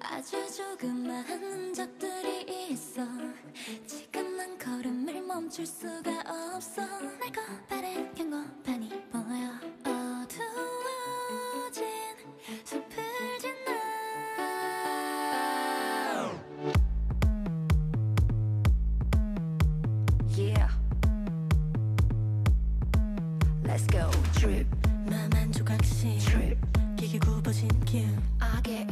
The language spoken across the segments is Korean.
아주 조그만 흔적들이 있어. 지금 난 걸음을 멈출 수가 없어. 날 고바른 경고판이 보여. 어두워진 숲을 지나. Yeah. Let's go. Trip, 맘한 조각씩 trip. 길게 굽어진 기운 I get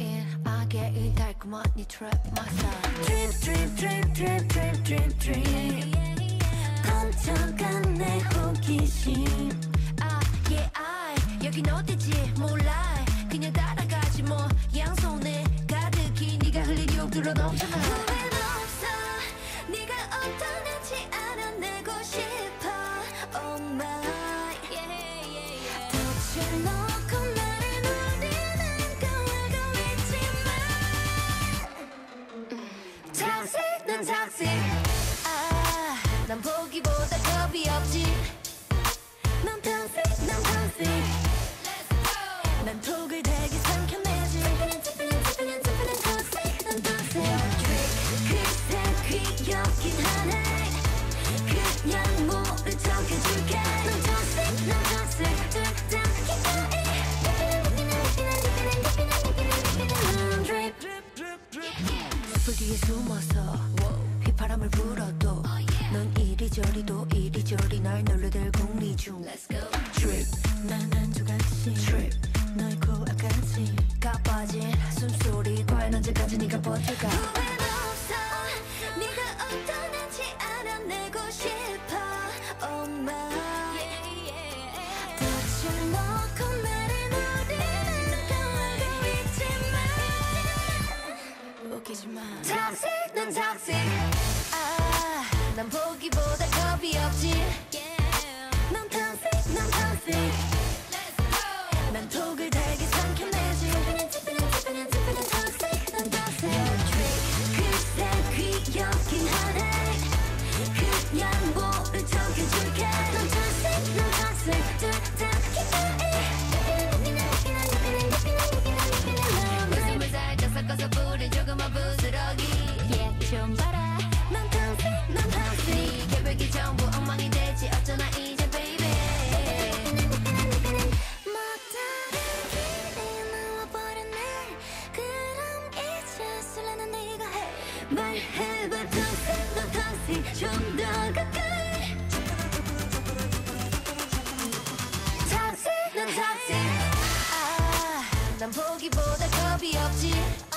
in, I in. 달콤한 이 trap massage. Drip drip drip drip drip drip drip 번쩍한 내 호기심 아, yeah, I. 여긴 어디지 몰라. 그냥 따라가지 뭐. 양손에 가득히 네가 흘린 욕들로 넘쳐나. 후회는 없어 네가 어떠는지 알아내고 싶어 Oh my 덫을 놓 난 toxic. 아, 숨어서 휘파람을 불어도 넌 이리저리도 이리저리 날 놀려댈 궁리 중. Trip, 난한 조각씩 trip. 너의 코앞까지 가빠진 숨소리 과연 언제까지 네가 버틸까 보기보다 겁이 없지? 넌 toxic 넌 toxic. 난 톡을 되게 삼켜내지. 찝히는 찝히는 찝히는 찝히는 toxic 넌 toxic. 그새 귀엽긴 하네. 그냥 모른 척 해줄게. 넌 toxic 넌 toxic. 둘다 기꺼이 웃음을 살짝 섞어서 부린 조그만 부스러기 Yeah 좀봐 말해봐 toxic 너 toxic 좀더 가까이. toxic 아, 난 보기보다 겁이 없지